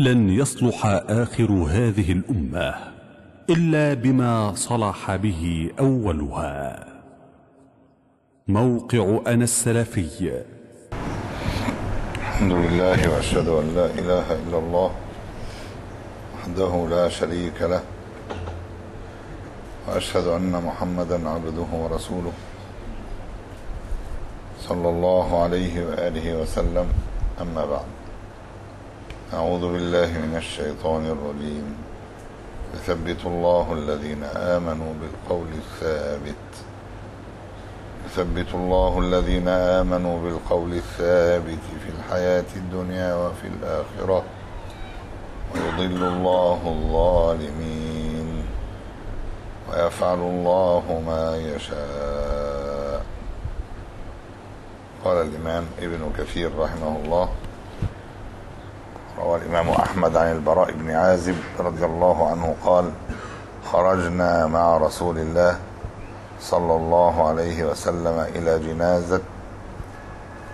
لن يصلح آخر هذه الأمة إلا بما صلح به أولها. موقع أنا السلفي. الحمد لله وأشهد أن لا إله إلا الله وحده لا شريك له وأشهد أن محمدا عبده ورسوله صلى الله عليه وآله وسلم. أما بعد أعوذ بالله من الشيطان الرجيم. يثبت الله الذين آمنوا بالقول الثابت. يثبت الله الذين آمنوا بالقول الثابت في الحياة الدنيا وفي الآخرة. ويضل الله الظالمين. ويفعل الله ما يشاء. قال الإمام ابن كثير رحمه الله روى الإمام أحمد عن البراء بن عازب رضي الله عنه قال خرجنا مع رسول الله صلى الله عليه وسلم إلى جنازة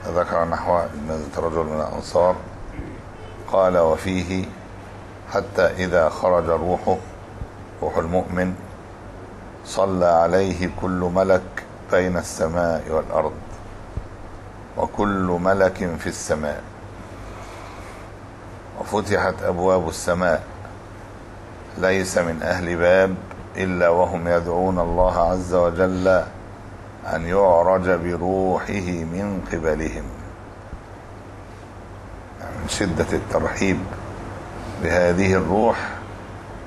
ذكر نحو جنازة رجل من الأنصار قال وفيه حتى إذا خرج روحه روح المؤمن صلى عليه كل ملك بين السماء والأرض وكل ملك في السماء. وفتحت أبواب السماء. ليس من أهل باب إلا وهم يدعون الله عز وجل أن يعرج بروحه من قبلهم. من شدة الترحيب بهذه الروح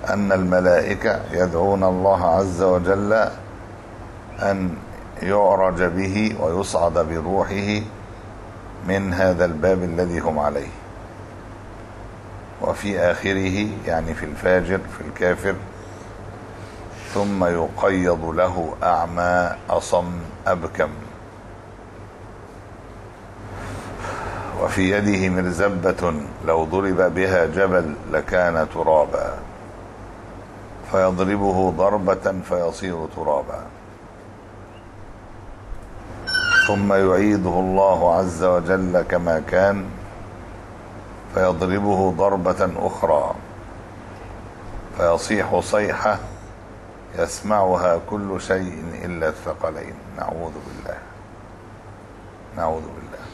أن الملائكة يدعون الله عز وجل أن يعرج به ويصعد بروحه من هذا الباب الذي هم عليه. وفي آخره يعني في الفاجر في الكافر. ثم يقيض له أعمى أصم أبكم. وفي يده مرزبة لو ضرب بها جبل لكان ترابا. فيضربه ضربة فيصير ترابا. ثم يعيده الله عز وجل كما كان. فيضربه ضربة أخرى. فيصيح صيحة يسمعها كل شيء إلا الثقلين. نعوذ بالله. نعوذ بالله.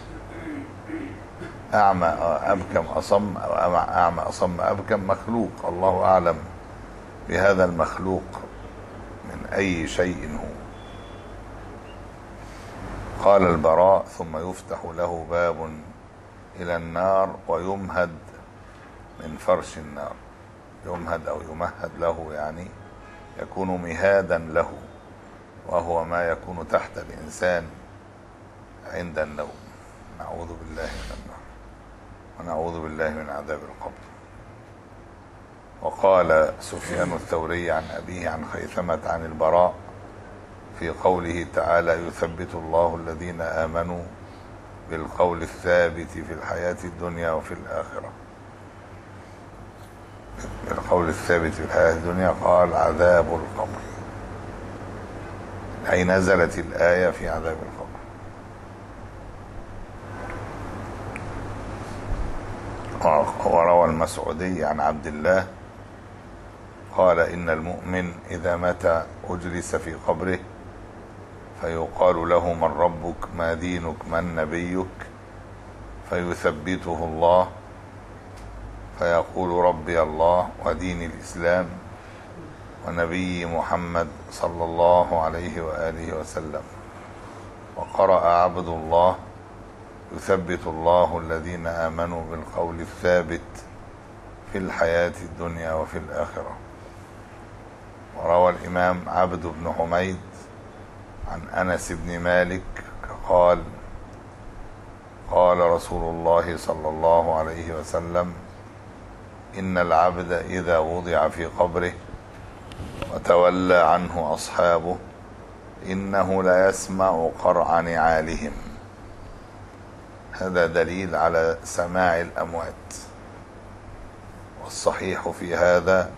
أعمى أبكم أصم أعمى أصم أبكم مخلوق. الله أعلم بهذا المخلوق من أي شيء هو. قال البراء ثم يفتح له باب إلى النار ويمهد من فرش النار. يمهد أو يمهد له يعني يكون مهادا له وهو ما يكون تحت الإنسان عند النوم. نعوذ بالله من النار ونعوذ بالله من عذاب القبر. وقال سفيان الثوري عن أبيه عن خيثمة عن البراء في قوله تعالى يثبت الله الذين آمنوا بالقول الثابت في الحياة الدنيا وفي الآخرة. بالقول الثابت في الحياة الدنيا قال عذاب القبر. أي نزلت الآية في عذاب القبر. وروى المسعودي عن عبد الله قال إن المؤمن إذا مات أجلس في قبره فيقال له من ربك ما دينك من نبيك؟ فيثبته الله فيقول ربي الله ودين الإسلام ونبي محمد صلى الله عليه وآله وسلم. وقرأ عبد الله يثبت الله الذين آمنوا بالقول الثابت في الحياة الدنيا وفي الآخرة. وروى الإمام عبد بن حميد عن أنس بن مالك قال قال رسول الله صلى الله عليه وسلم إن العبد إذا وضع في قبره وتولى عنه أصحابه إنه لا يسمع قرع نعالهم. هذا دليل على سماع الأموات. والصحيح في هذا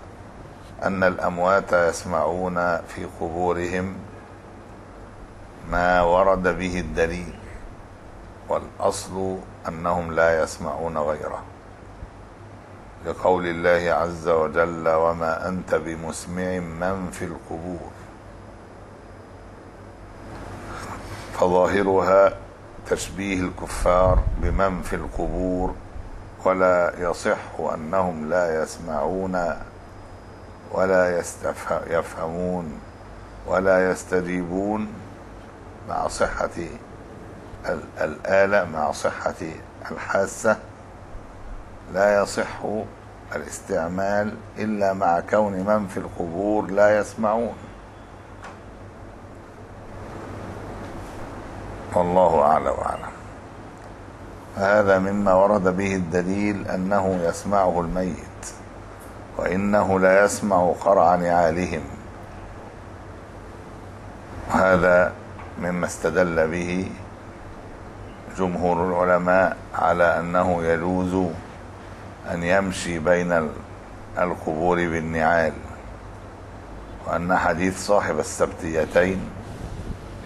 أن الأموات يسمعون في قبورهم ما ورد به الدليل والأصل أنهم لا يسمعون غيره. لقول الله عز وجل وما أنت بمسمع من في القبور. فظاهرها تشبيه الكفار بمن في القبور ولا يصح أنهم لا يسمعون ولا يفهمون ولا يستجيبون. مع صحة الآلة مع صحة الحاسة. لا يصح الاستعمال إلا مع كون من في القبور لا يسمعون. والله أعلى وأعلم. هذا مما ورد به الدليل أنه يسمعه الميت وإنه لا يسمع قرع نعالهم. هذا مما استدل به جمهور العلماء على أنه يجوز أن يمشي بين القبور بالنعال وأن حديث صاحب السبتيتين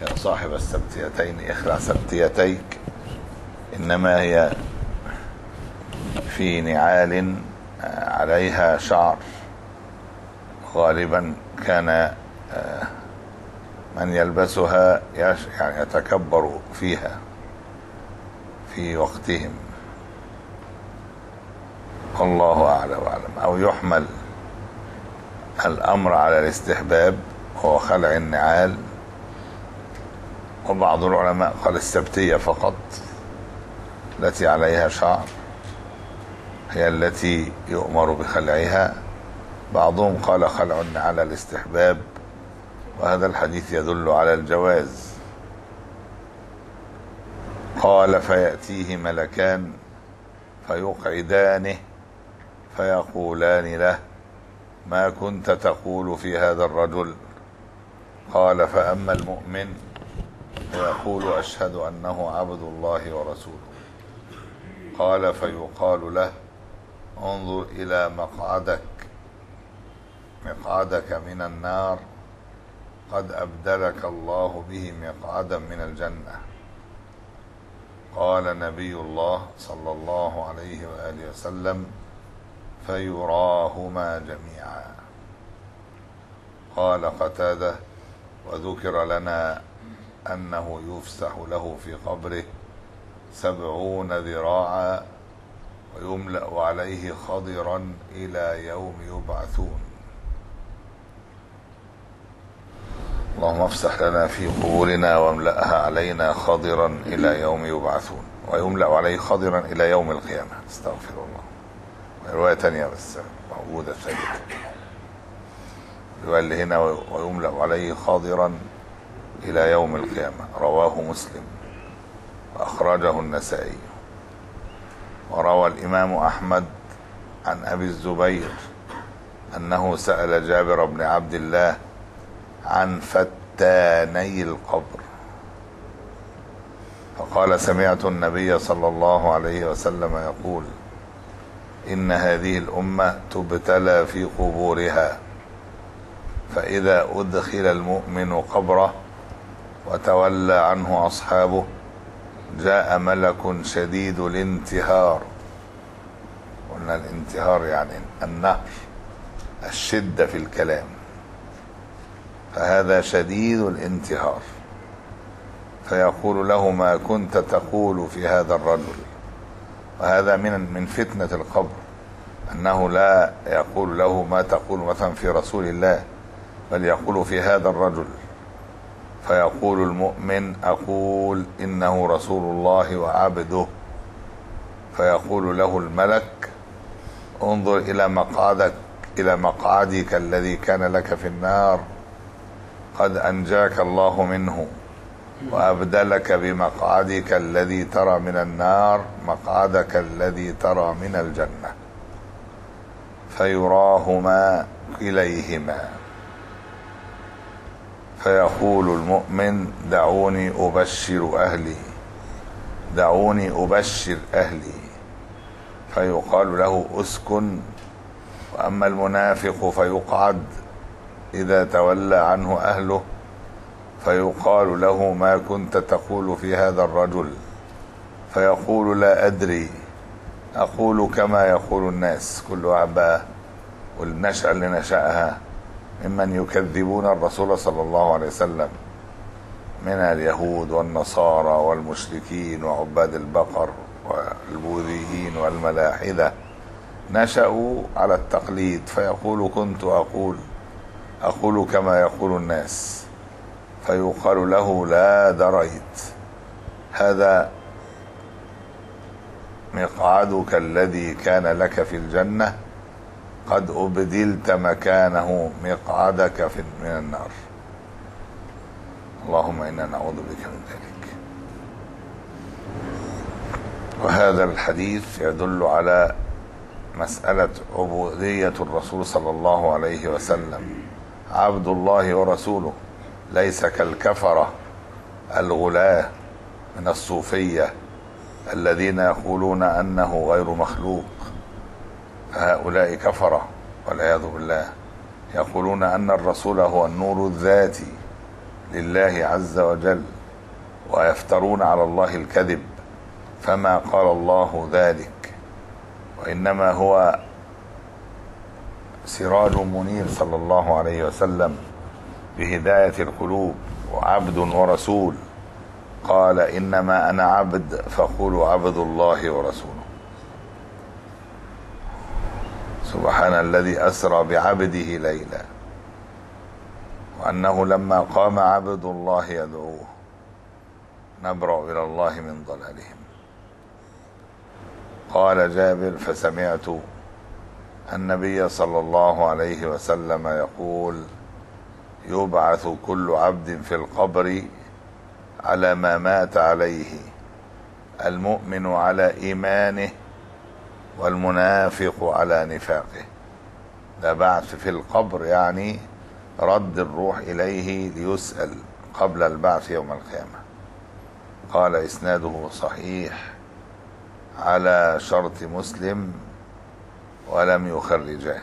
يا صاحب السبتيتين اخلع سبتيتيك إنما هي في نعال عليها شعر. غالبا كان من يلبسها يعني يتكبر فيها في وقتهم. والله أعلم واعلم أو يحمل الأمر على الاستحباب وهو خلع النعال. وبعض العلماء قال السبتيه فقط التي عليها شعر هي التي يؤمر بخلعها. بعضهم قال خلع على الاستحباب وهذا الحديث يدل على الجواز. قال فيأتيه ملكان فيقعدانه فيقولان له ما كنت تقول في هذا الرجل؟ قال فأما المؤمن فيقول أشهد أنه عبد الله ورسوله. قال فيقال له انظر إلى مقعدك مقعدك من النار. قد أبدلك الله به مقعدا من الجنة. قال نبي الله صلى الله عليه وآله وسلم فيراهما جميعا. قال قتادة وذكر لنا أنه يفسح له في قبره سبعون ذراعا ويملأ عليه خضرا إلى يوم يبعثون. اللهم افسح لنا في قبورنا واملأها علينا خضرا إلى يوم يبعثون ويملأ عليه خضرا إلى يوم القيامة. استغفر الله. رواية تانية بس موجودة ثابتة اللي هنا ويملأ عليه خاضرا إلى يوم القيامة. رواه مسلم. وأخرجه النسائي. وروى الإمام أحمد عن أبي الزبير أنه سأل جابر بن عبد الله عن فتاني القبر. فقال سمعت النبي صلى الله عليه وسلم يقول إن هذه الأمة تبتلى في قبورها فإذا أدخل المؤمن قبره وتولى عنه أصحابه جاء ملك شديد الانتهار قلنا الانتهار يعني النهر الشدة في الكلام. فهذا شديد الانتهار. فيقول له ما كنت تقول في هذا الرجل. وهذا من من فتنة القبر. أنه لا يقول له ما تقول مثلا في رسول الله بل يقول في هذا الرجل. فيقول المؤمن أقول إنه رسول الله وعبده. فيقول له الملك انظر إلى مقعدك إلى مقعدك الذي كان لك في النار. قد أنجاك الله منه وأبدلك بمقعدك الذي ترى من النار مقعدك الذي ترى من الجنة. فيراهما إليهما. فيقول المؤمن دعوني أبشر أهلي. دعوني أبشر أهلي. فيقال له أسكن. وأما المنافق فيقعد. إذا تولى عنه أهله فيقال له ما كنت تقول في هذا الرجل. فيقول لا أدري أقول كما يقول الناس كل واحد بقى والنشأة اللي نشأها ممن يكذبون الرسول صلى الله عليه وسلم من اليهود والنصارى والمشركين وعباد البقر والبوذيين والملاحدة. نشأوا على التقليد فيقول كنت أقول أقول كما يقول الناس. فيقال له لا دريت. هذا مقعدك الذي كان لك في الجنة. قد أبدلت مكانه مقعدك في من النار. اللهم إنا نعوذ بك من ذلك. وهذا الحديث يدل على مسألة عبودية الرسول صلى الله عليه وسلم. عبد الله ورسوله ليس كالكفرة الغلاة من الصوفية الذين يقولون أنه غير مخلوق. هؤلاء كفرة والعياذ بالله. يقولون أن الرسول هو النور الذاتي لله عز وجل ويفترون على الله الكذب فما قال الله ذلك؟ وإنما هو سراج منير صلى الله عليه وسلم بهداية القلوب وعبد ورسول قال إنما أنا عبد فقولوا عبد الله ورسوله. سبحان الذي أسرى بعبده ليلا وأنه لما قام عبد الله يدعوه نبرأ إلى الله من ضلالهم. قال جابر فسمعت النبي صلى الله عليه وسلم يقول يبعث كل عبد في القبر على ما مات عليه المؤمن على إيمانه والمنافق على نفاقه. ده بعث في القبر يعني رد الروح إليه ليسأل قبل البعث يوم القيامة. قال إسناده صحيح على شرط مسلم ولم يخرجاه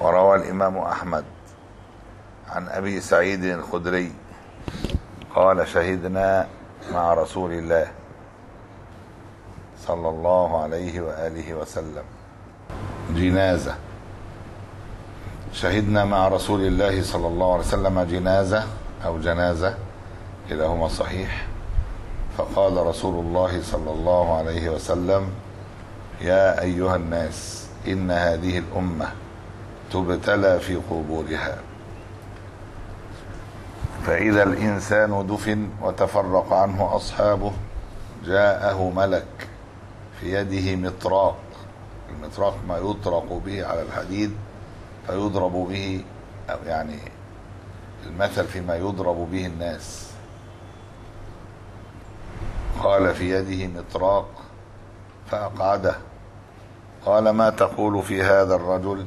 وروى الإمام أحمد عن أبي سعيد الخدري قال شهدنا مع رسول الله صلى الله عليه وآله وسلم. جنازة. شهدنا مع رسول الله صلى الله عليه وسلم جنازة أو جنازة كلاهما صحيح. فقال رسول الله صلى الله عليه وسلم يا أيها الناس إن هذه الأمة تبتلى في قبورها. فإذا الإنسان دفن وتفرق عنه أصحابه جاءه ملك في يده مطراق. المطراق ما يطرق به على الحديد فيضرب به أو يعني المثل فيما يضرب به الناس. قال في يده مطراق فأقعده. قال ما تقول في هذا الرجل؟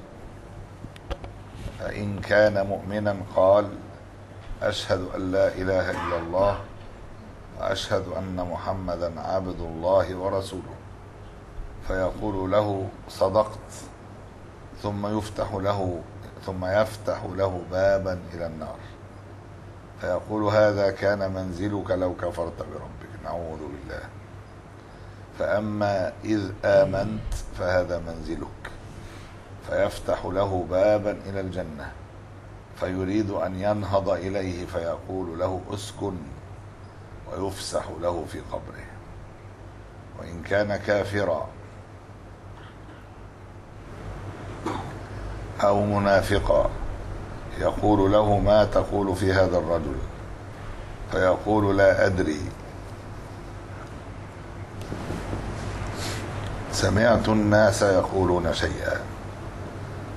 فإن كان مؤمنا قال أشهد أن لا إله إلا الله وأشهد أن محمدا عبد الله ورسوله. فيقول له صدقت. ثم يفتح له ثم يفتح له بابا إلى النار. فيقول هذا كان منزلك لو كفرت بربك. نعوذ بالله. فأما إذ آمنت فهذا منزلك. فيفتح له بابا إلى الجنة. فيريد أن ينهض إليه فيقول له اسكن ويفسح له في قبره. وإن كان كافرا أو منافقا يقول له ما تقول في هذا الرجل؟ فيقول لا أدري. سمعت الناس يقولون شيئا.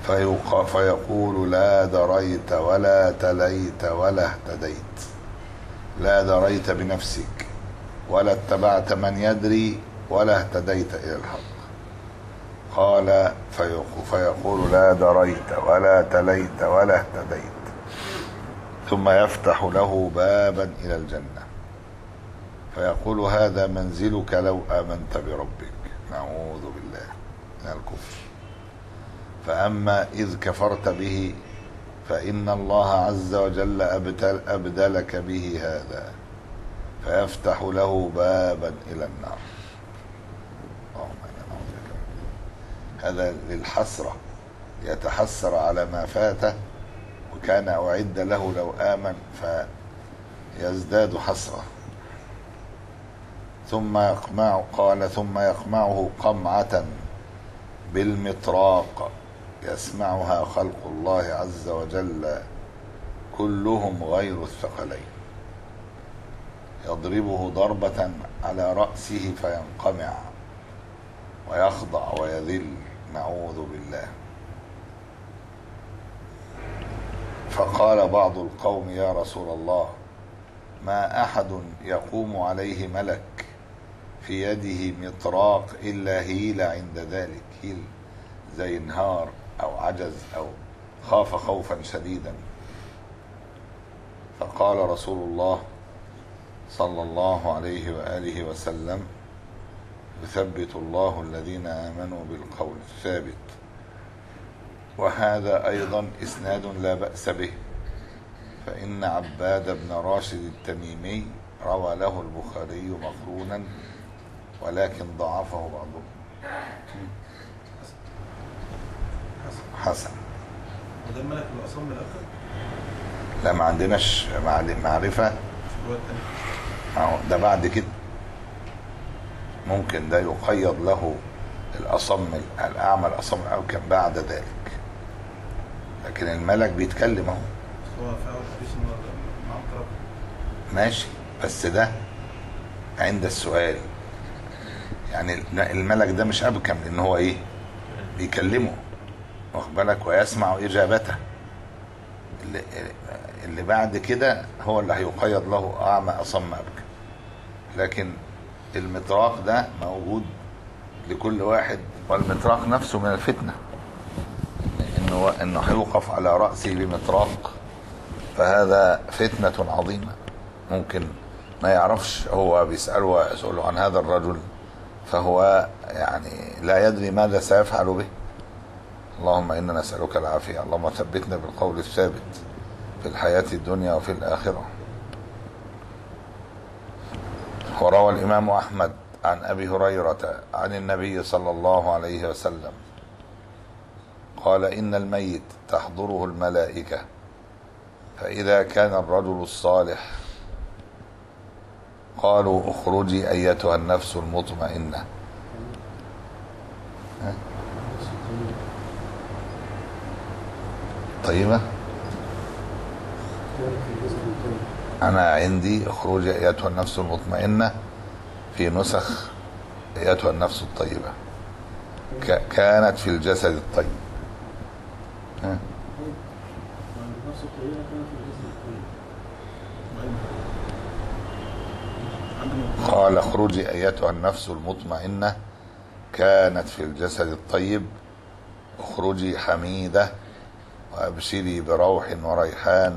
فيق... فيقول لا دريت ولا تليت ولا اهتديت. لا دريت بنفسك ولا اتبعت من يدري ولا اهتديت إلى الحق. قال فيق... فيقول لا دريت ولا تليت ولا اهتديت. ثم يفتح له بابا إلى الجنة. فيقول هذا منزلك لو آمنت بربك. نعوذ بالله من الكفر. فأما إذ كفرت به فإن الله عز وجل أبدل أبدلك به هذا فيفتح له بابا إلى النار. هذا للحسرة يتحسر على ما فاته وكان أعد له لو آمن فيزداد حسرة. ثم يقمع قال ثم يقمعه قمعة بالمطراق. يسمعها خلق الله عز وجل كلهم غير الثقلين. يضربه ضربة على رأسه فينقمع ويخضع ويذل. نعوذ بالله. فقال بعض القوم يا رسول الله ما أحد يقوم عليه ملك في يده مطراق إلا هيل عند ذلك. هيل زي انهار أو عجز أو خاف خوفا شديدا. فقال رسول الله صلى الله عليه وآله وسلم يثبت الله الذين آمنوا بالقول الثابت. وهذا أيضا إسناد لا بأس به. فإن عباد بن راشد التميمي روى له البخاري مقرونا ولكن ضعفه بعضهم. حسن. وده الملك الأصم الآخر؟ لا ما عندناش معرفة. أهو ده بعد كده. ممكن ده يقيد له الأصم الأعمى الأصم أو كان بعد ذلك. لكن الملك بيتكلم أهو. ماشي. بس ده عند السؤال. يعني الملك ده مش أبكم لأن هو إيه؟ بيكلمه واخد بالك؟ ويسمع إجابته. اللي, اللي بعد كده هو اللي هيقيد له أعمى أصم أبكم. لكن المطراق ده موجود لكل واحد والمطراق نفسه من الفتنة. إنه إنه هيوقف على رأسه بمطراق فهذا فتنة عظيمة. ممكن ما يعرفش هو يسأله عن هذا الرجل. فهو يعني لا يدري ماذا سيفعل به. اللهم إنا نسألك العافية. اللهم ثبتنا بالقول الثابت في الحياة الدنيا وفي الآخرة. وروى الإمام أحمد عن أبي هريرة عن النبي صلى الله عليه وسلم قال إن الميت تحضره الملائكة فإذا كان الرجل الصالح قالوا اخرجي أيتها النفس المطمئنة. ها؟ طيبة؟ أنا عندي اخرجي أيتها النفس المطمئنة في نسخ أيتها النفس الطيبة. ك- كانت في الجسد الطيب. ها؟ نفس الطريقة كانت في الجسم الطيب عندنا قال اخرجي أيتها النفس المطمئنة كانت في الجسد الطيب. اخرجي حميدة وأبشري بروح وريحان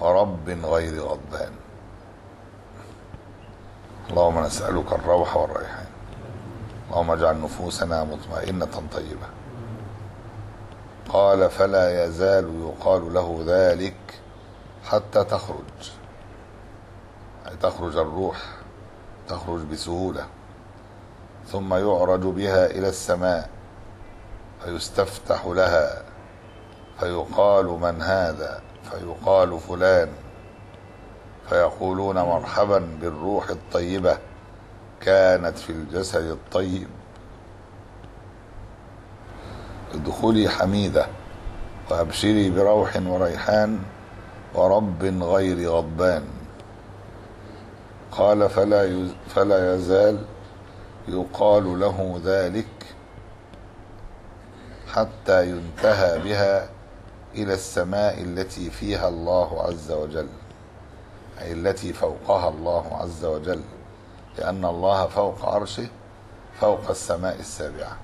ورب غير غضبان. اللهم نسألك الروح والريحان. اللهم اجعل نفوسنا مطمئنة طيبة. قال فلا يزال يقال له ذلك حتى تخرج. تخرج الروح تخرج بسهولة ثم يعرج بها إلى السماء فيستفتح لها فيقال من هذا فيقال فلان فيقولون مرحبا بالروح الطيبة كانت في الجسد الطيب. ادخلي حميدة وأبشري بروح وريحان ورب غير غضبان. قال فلا فلا يزال يقال له ذلك حتى ينتهى بها إلى السماء التي فيها الله عز وجل أي التي فوقها الله عز وجل لأن الله فوق عرشه فوق السماء السابعة.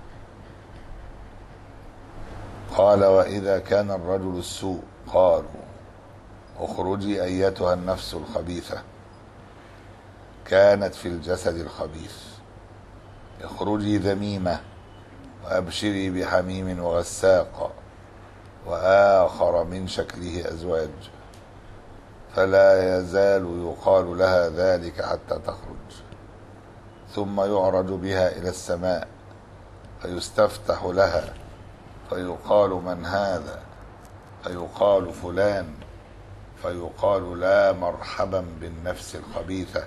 قال وإذا كان الرجل السوء قالوا اخرجي أيتها النفس الخبيثة. كانت في الجسد الخبيث. اخرجي ذميمة وأبشري بحميم وغساق وآخر من شكله أزواج. فلا يزال يقال لها ذلك حتى تخرج. ثم يعرج بها إلى السماء فيستفتح لها فيقال من هذا؟ فيقال فلان. فيقال لا مرحبا بالنفس الخبيثة.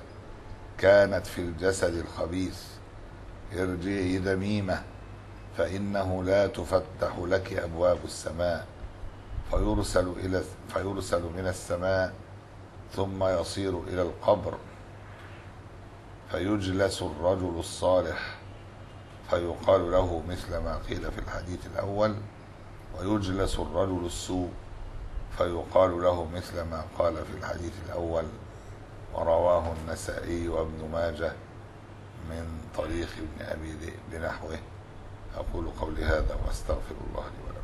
كانت في الجسد الخبيث. ارجعي ذميمة فإنه لا تفتح لك أبواب السماء. فيرسل إلى فيرسل من السماء ثم يصير إلى القبر. فيجلس الرجل الصالح فيقال له مثل ما قيل في الحديث الأول. ويجلس الرجل السوء فيقال له مثل ما قال في الحديث الأول. ورواه النسائي وابن ماجه من طريق ابن أبي ذئب بنحوه. أقول قولي هذا وأستغفر الله لي ولكم.